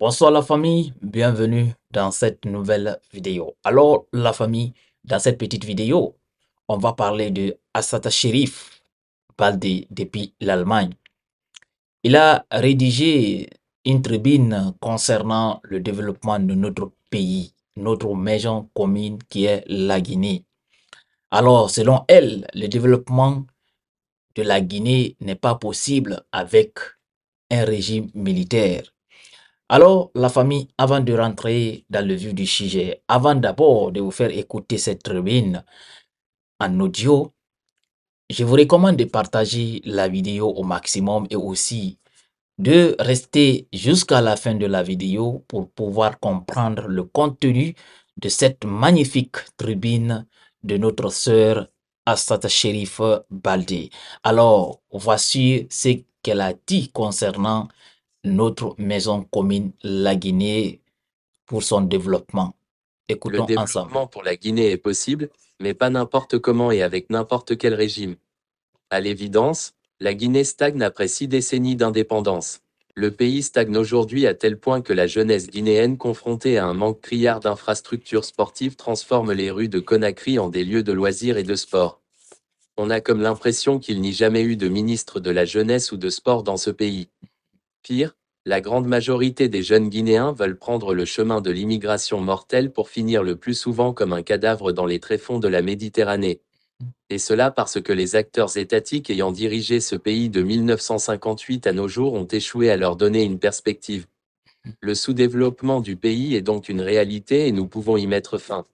Bonsoir la famille, bienvenue dans cette nouvelle vidéo. Alors la famille, dans cette petite vidéo, on va parler de Assata Sherif Balde depuis l'Allemagne. Il a rédigé une tribune concernant le développement de notre pays, notre maison commune qui est la Guinée. Alors selon elle, le développement de la Guinée n'est pas possible avec un régime militaire. Alors, la famille, avant de rentrer dans le vif du sujet, avant d'abord de vous faire écouter cette tribune en audio, je vous recommande de partager la vidéo au maximum et aussi de rester jusqu'à la fin de la vidéo pour pouvoir comprendre le contenu de cette magnifique tribune de notre sœur Astata Sherif Baldi. Alors, voici ce qu'elle a dit concernant notre maison commune, la Guinée, pour son développement. Écoutons le développement pour la Guinée est possible, mais pas n'importe comment et avec n'importe quel régime. À l'évidence, la Guinée stagne après six décennies d'indépendance. Le pays stagne aujourd'hui à tel point que la jeunesse guinéenne confrontée à un manque criard d'infrastructures sportives transforme les rues de Conakry en des lieux de loisirs et de sport. On a comme l'impression qu'il n'y jamais eu de ministre de la jeunesse ou de sport dans ce pays. Pire, la grande majorité des jeunes Guinéens veulent prendre le chemin de l'immigration mortelle pour finir le plus souvent comme un cadavre dans les tréfonds de la Méditerranée. Et cela parce que les acteurs étatiques ayant dirigé ce pays de 1958 à nos jours ont échoué à leur donner une perspective. Le sous-développement du pays est donc une réalité et nous pouvons y mettre fin.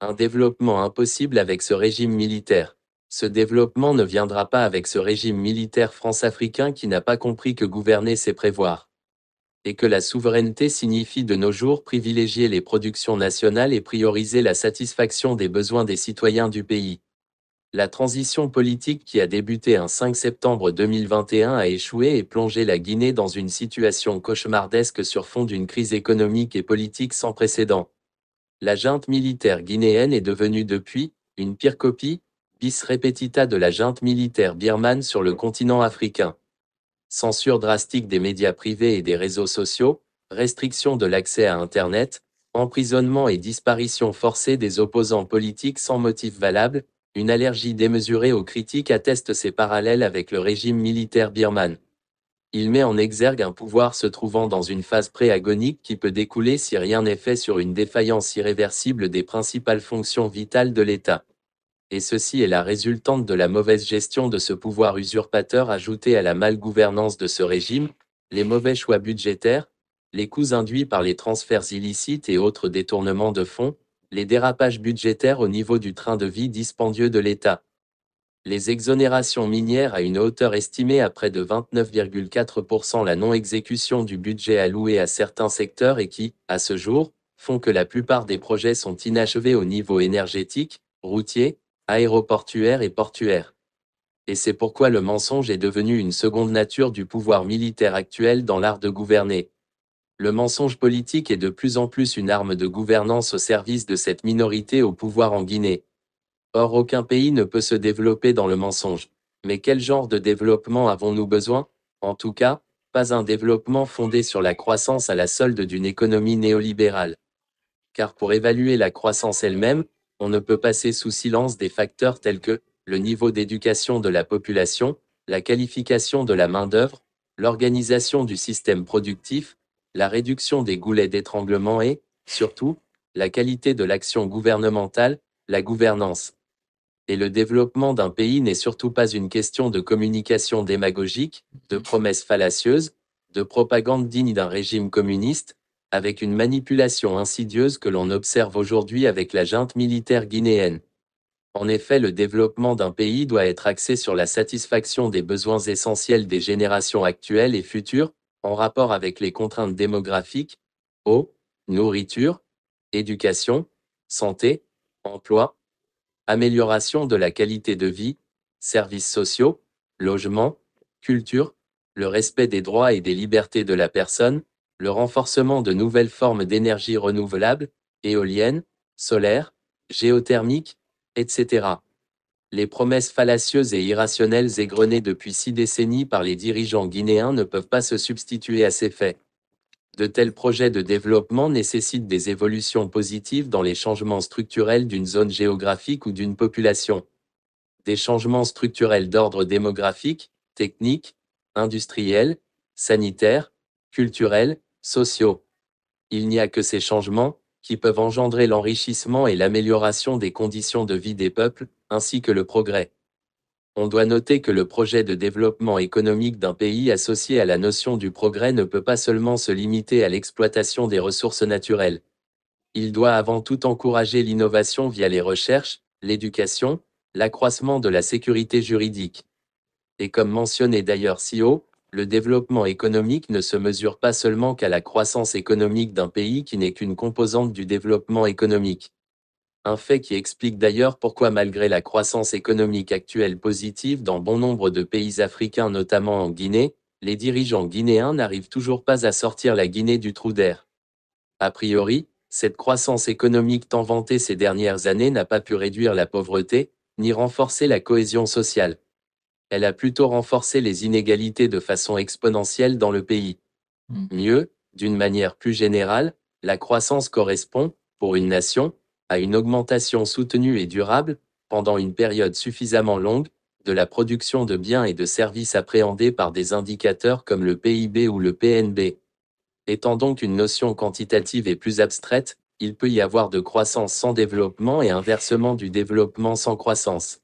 Un développement impossible avec ce régime militaire. Ce développement ne viendra pas avec ce régime militaire france-africain qui n'a pas compris que gouverner c'est prévoir. Et que la souveraineté signifie de nos jours privilégier les productions nationales et prioriser la satisfaction des besoins des citoyens du pays. La transition politique qui a débuté un 5 septembre 2021 a échoué et plongé la Guinée dans une situation cauchemardesque sur fond d'une crise économique et politique sans précédent. La junte militaire guinéenne est devenue depuis une pire copie, bis repetita de la junte militaire birmane sur le continent africain. Censure drastique des médias privés et des réseaux sociaux, restriction de l'accès à Internet, emprisonnement et disparition forcée des opposants politiques sans motif valable, une allergie démesurée aux critiques atteste ses parallèles avec le régime militaire birman. Il met en exergue un pouvoir se trouvant dans une phase pré-agonique qui peut découler si rien n'est fait sur une défaillance irréversible des principales fonctions vitales de l'État et ceci est la résultante de la mauvaise gestion de ce pouvoir usurpateur ajouté à la malgouvernance de ce régime, les mauvais choix budgétaires, les coûts induits par les transferts illicites et autres détournements de fonds, les dérapages budgétaires au niveau du train de vie dispendieux de l'État. Les exonérations minières à une hauteur estimée à près de 29,4% la non-exécution du budget alloué à certains secteurs et qui, à ce jour, font que la plupart des projets sont inachevés au niveau énergétique, routier, aéroportuaire et portuaire. Et c'est pourquoi le mensonge est devenu une seconde nature du pouvoir militaire actuel dans l'art de gouverner. Le mensonge politique est de plus en plus une arme de gouvernance au service de cette minorité au pouvoir en Guinée. Or aucun pays ne peut se développer dans le mensonge. Mais quel genre de développement avons-nous besoin? En tout cas, pas un développement fondé sur la croissance à la solde d'une économie néolibérale. Car pour évaluer la croissance elle-même, on ne peut passer sous silence des facteurs tels que le niveau d'éducation de la population, la qualification de la main-d'œuvre, l'organisation du système productif, la réduction des goulets d'étranglement et, surtout, la qualité de l'action gouvernementale, la gouvernance. Et le développement d'un pays n'est surtout pas une question de communication démagogique, de promesses fallacieuses, de propagande digne d'un régime communiste, avec une manipulation insidieuse que l'on observe aujourd'hui avec la junte militaire guinéenne. En effet, le développement d'un pays doit être axé sur la satisfaction des besoins essentiels des générations actuelles et futures, en rapport avec les contraintes démographiques, eau, nourriture, éducation, santé, emploi, amélioration de la qualité de vie, services sociaux, logement, culture, le respect des droits et des libertés de la personne, le renforcement de nouvelles formes d'énergie renouvelable, éolienne, solaire, géothermique, etc. Les promesses fallacieuses et irrationnelles égrenées depuis six décennies par les dirigeants guinéens ne peuvent pas se substituer à ces faits. De tels projets de développement nécessitent des évolutions positives dans les changements structurels d'une zone géographique ou d'une population. Des changements structurels d'ordre démographique, technique, industriel, sanitaire, culturels, sociaux. Il n'y a que ces changements, qui peuvent engendrer l'enrichissement et l'amélioration des conditions de vie des peuples, ainsi que le progrès. On doit noter que le projet de développement économique d'un pays associé à la notion du progrès ne peut pas seulement se limiter à l'exploitation des ressources naturelles. Il doit avant tout encourager l'innovation via les recherches, l'éducation, l'accroissement de la sécurité juridique. Et comme mentionné d'ailleurs si haut, le développement économique ne se mesure pas seulement qu'à la croissance économique d'un pays qui n'est qu'une composante du développement économique. Un fait qui explique d'ailleurs pourquoi malgré la croissance économique actuelle positive dans bon nombre de pays africains notamment en Guinée, les dirigeants guinéens n'arrivent toujours pas à sortir la Guinée du trou d'air. A priori, cette croissance économique tant vantée ces dernières années n'a pas pu réduire la pauvreté, ni renforcer la cohésion sociale elle a plutôt renforcé les inégalités de façon exponentielle dans le pays. Hmm. Mieux, d'une manière plus générale, la croissance correspond, pour une nation, à une augmentation soutenue et durable, pendant une période suffisamment longue, de la production de biens et de services appréhendés par des indicateurs comme le PIB ou le PNB. Étant donc une notion quantitative et plus abstraite, il peut y avoir de croissance sans développement et inversement du développement sans croissance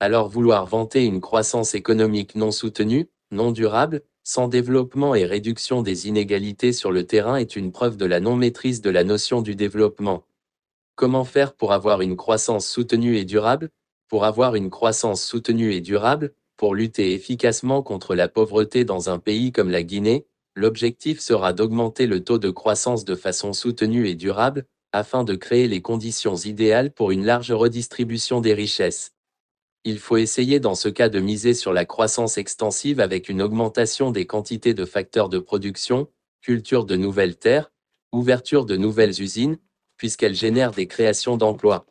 alors vouloir vanter une croissance économique non soutenue, non durable, sans développement et réduction des inégalités sur le terrain est une preuve de la non-maîtrise de la notion du développement. Comment faire pour avoir une croissance soutenue et durable? Pour avoir une croissance soutenue et durable, pour lutter efficacement contre la pauvreté dans un pays comme la Guinée, l'objectif sera d'augmenter le taux de croissance de façon soutenue et durable, afin de créer les conditions idéales pour une large redistribution des richesses il faut essayer dans ce cas de miser sur la croissance extensive avec une augmentation des quantités de facteurs de production, culture de nouvelles terres, ouverture de nouvelles usines, puisqu'elles génèrent des créations d'emplois.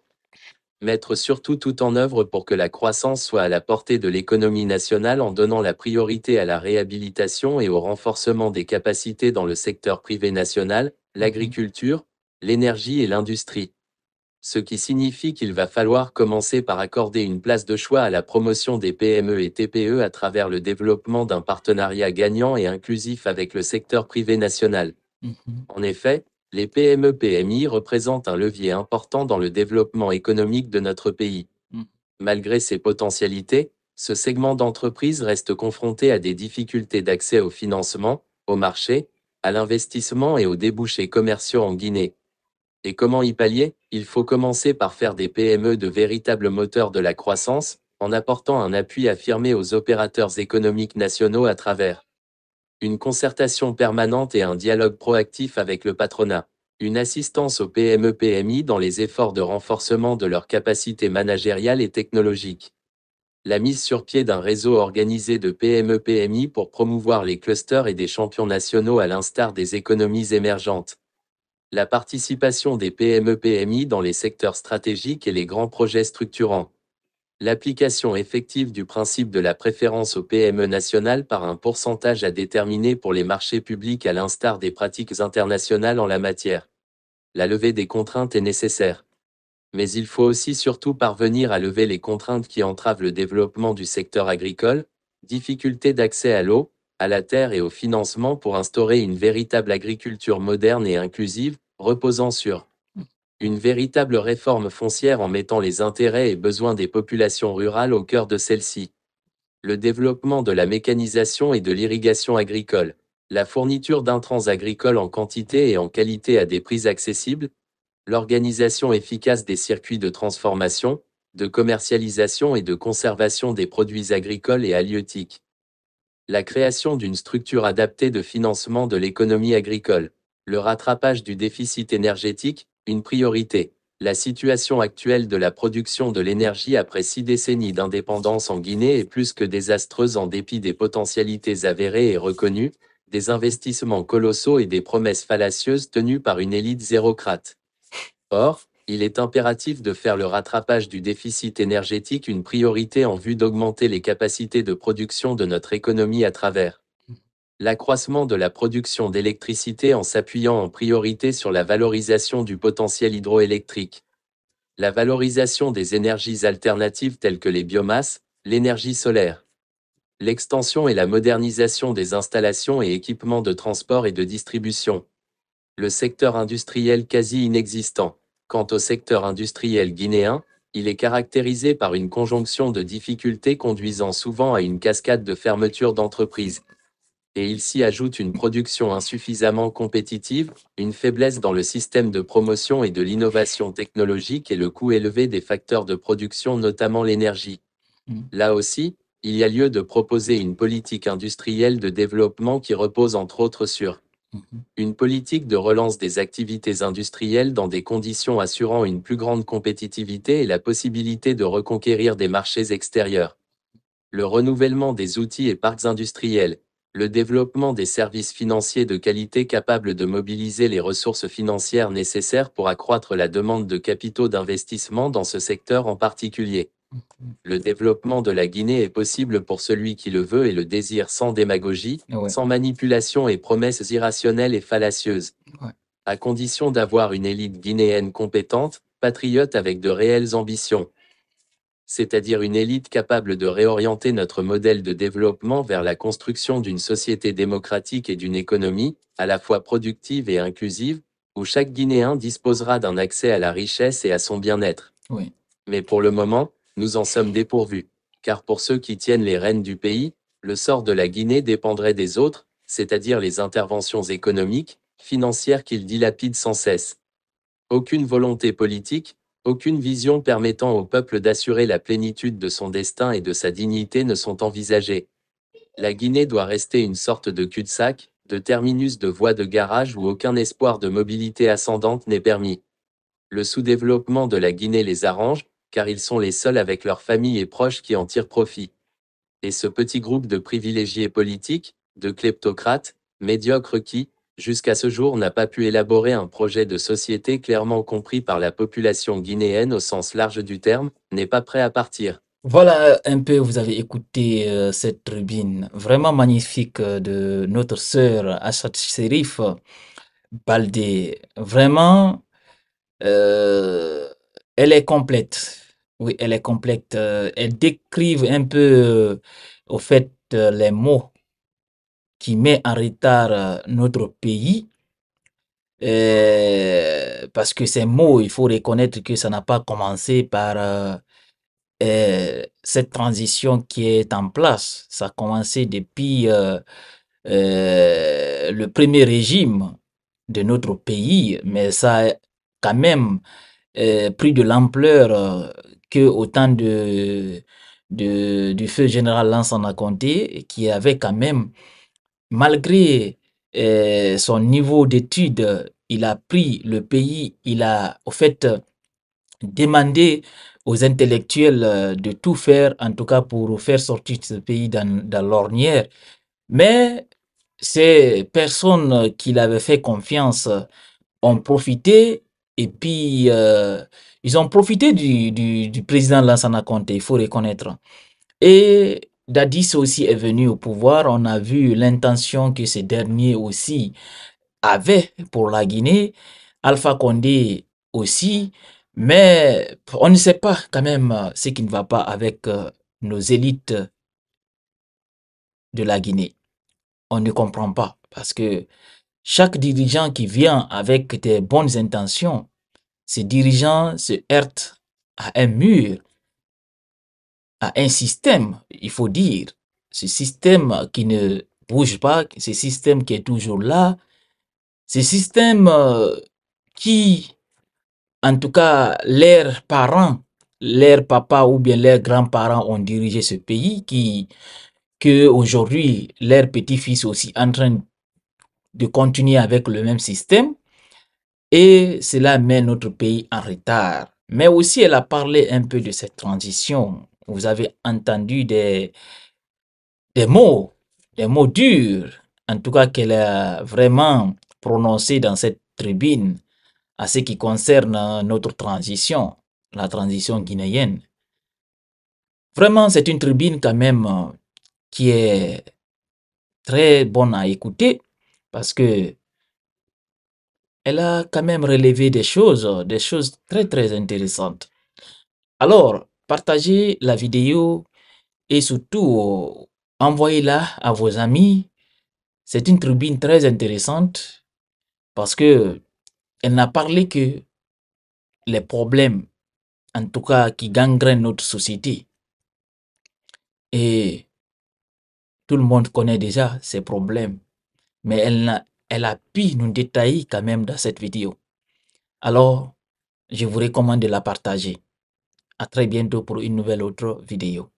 Mettre surtout tout en œuvre pour que la croissance soit à la portée de l'économie nationale en donnant la priorité à la réhabilitation et au renforcement des capacités dans le secteur privé national, l'agriculture, l'énergie et l'industrie ce qui signifie qu'il va falloir commencer par accorder une place de choix à la promotion des PME et TPE à travers le développement d'un partenariat gagnant et inclusif avec le secteur privé national. Mhm. En effet, les PME-PMI représentent un levier important dans le développement économique de notre pays. Mhm. Malgré ses potentialités, ce segment d'entreprise reste confronté à des difficultés d'accès au financement, au marché, à l'investissement et aux débouchés commerciaux en Guinée. Et comment y pallier? Il faut commencer par faire des PME de véritables moteurs de la croissance, en apportant un appui affirmé aux opérateurs économiques nationaux à travers une concertation permanente et un dialogue proactif avec le patronat, une assistance aux PME-PMI dans les efforts de renforcement de leurs capacités managériales et technologiques, la mise sur pied d'un réseau organisé de PME-PMI pour promouvoir les clusters et des champions nationaux à l'instar des économies émergentes, la participation des PME-PMI dans les secteurs stratégiques et les grands projets structurants. L'application effective du principe de la préférence aux PME nationales par un pourcentage à déterminer pour les marchés publics à l'instar des pratiques internationales en la matière. La levée des contraintes est nécessaire. Mais il faut aussi surtout parvenir à lever les contraintes qui entravent le développement du secteur agricole, difficulté d'accès à l'eau, à la terre et au financement pour instaurer une véritable agriculture moderne et inclusive, reposant sur une véritable réforme foncière en mettant les intérêts et besoins des populations rurales au cœur de celle-ci. Le développement de la mécanisation et de l'irrigation agricole. La fourniture d'intrants agricoles en quantité et en qualité à des prix accessibles. L'organisation efficace des circuits de transformation, de commercialisation et de conservation des produits agricoles et halieutiques la création d'une structure adaptée de financement de l'économie agricole, le rattrapage du déficit énergétique, une priorité. La situation actuelle de la production de l'énergie après six décennies d'indépendance en Guinée est plus que désastreuse en dépit des potentialités avérées et reconnues, des investissements colossaux et des promesses fallacieuses tenues par une élite zérocrate. Or, il est impératif de faire le rattrapage du déficit énergétique une priorité en vue d'augmenter les capacités de production de notre économie à travers L'accroissement de la production d'électricité en s'appuyant en priorité sur la valorisation du potentiel hydroélectrique. La valorisation des énergies alternatives telles que les biomasses, l'énergie solaire. L'extension et la modernisation des installations et équipements de transport et de distribution. Le secteur industriel quasi inexistant. Quant au secteur industriel guinéen, il est caractérisé par une conjonction de difficultés conduisant souvent à une cascade de fermetures d'entreprises. Et il s'y ajoute une production insuffisamment compétitive, une faiblesse dans le système de promotion et de l'innovation technologique et le coût élevé des facteurs de production, notamment l'énergie. Mm. Là aussi, il y a lieu de proposer une politique industrielle de développement qui repose entre autres sur. Une politique de relance des activités industrielles dans des conditions assurant une plus grande compétitivité et la possibilité de reconquérir des marchés extérieurs. Le renouvellement des outils et parcs industriels. Le développement des services financiers de qualité capables de mobiliser les ressources financières nécessaires pour accroître la demande de capitaux d'investissement dans ce secteur en particulier. Le développement de la Guinée est possible pour celui qui le veut et le désire sans démagogie, sans manipulation et promesses irrationnelles et fallacieuses. À condition d'avoir une élite guinéenne compétente, patriote avec de réelles ambitions. C'est-à-dire une élite capable de réorienter notre modèle de développement vers la construction d'une société démocratique et d'une économie, à la fois productive et inclusive, où chaque Guinéen disposera d'un accès à la richesse et à son bien-être. Mais pour le moment, nous en sommes dépourvus, car pour ceux qui tiennent les rênes du pays, le sort de la Guinée dépendrait des autres, c'est-à-dire les interventions économiques, financières qu'ils dilapident sans cesse. Aucune volonté politique, aucune vision permettant au peuple d'assurer la plénitude de son destin et de sa dignité ne sont envisagées. La Guinée doit rester une sorte de cul-de-sac, de terminus de voie de garage où aucun espoir de mobilité ascendante n'est permis. Le sous-développement de la Guinée les arrange, car ils sont les seuls avec leurs familles et proches qui en tirent profit. Et ce petit groupe de privilégiés politiques, de kleptocrates, médiocres qui, jusqu'à ce jour n'a pas pu élaborer un projet de société clairement compris par la population guinéenne au sens large du terme, n'est pas prêt à partir. Voilà un peu, vous avez écouté euh, cette tribune vraiment magnifique euh, de notre sœur Achat Sherif Baldé. Vraiment, euh, elle est complète. Oui, elle est complète. Euh, elle décrive un peu, euh, au fait, euh, les mots qui mettent en retard notre pays. parce que ces mots, il faut reconnaître que ça n'a pas commencé par cette transition qui est en place. Ça a commencé depuis le premier régime de notre pays, mais ça quand même pris de l'ampleur que au temps de, de, du feu général Lansana Conté, qui avait quand même, malgré euh, son niveau d'études, il a pris le pays, il a au fait demandé aux intellectuels euh, de tout faire, en tout cas pour faire sortir ce pays dans, dans l'ornière. Mais ces personnes qui l'avaient fait confiance ont profité et puis euh, ils ont profité du, du, président Lansana Conté, il faut reconnaître. Et Dadis aussi est venu au pouvoir. On a vu l'intention que ce dernier aussi avait pour la Guinée. Alpha Condé aussi. Mais on ne sait pas quand même ce qui ne va pas avec euh, nos élites de la Guinée. On ne comprend pas parce que chaque dirigeant qui vient avec des bonnes intentions ces dirigeants se heurtent à un mur, à un système, il faut dire. Ce système qui ne bouge pas, ce système qui est toujours là, ce système euh, qui, en tout cas, leurs parents, leurs papas ou bien leurs grands-parents ont dirigé ce pays, qui, que aujourd'hui, leurs petits-fils aussi en train de continuer avec le même système. Et cela met notre pays en retard. Mais aussi, elle a parlé un peu de cette transition. Vous avez entendu des, des mots, des mots durs, en tout cas qu'elle a vraiment prononcé dans cette tribune à ce qui concerne notre transition, la transition guinéenne. Vraiment, c'est une tribune quand même qui est très bonne à écouter parce que elle a quand même relevé des choses, des choses très très intéressantes. Alors, partagez la vidéo et surtout envoyez-la à vos amis. C'est une tribune très intéressante parce que elle n'a parlé que les problèmes, en tout cas qui gangrènent notre société. Et tout le monde connaît déjà ces problèmes, mais elle a, elle a pu nous détailler quand même dans cette vidéo. Alors, je vous recommande de la partager. À très bientôt pour une nouvelle autre vidéo.